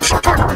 przyczyną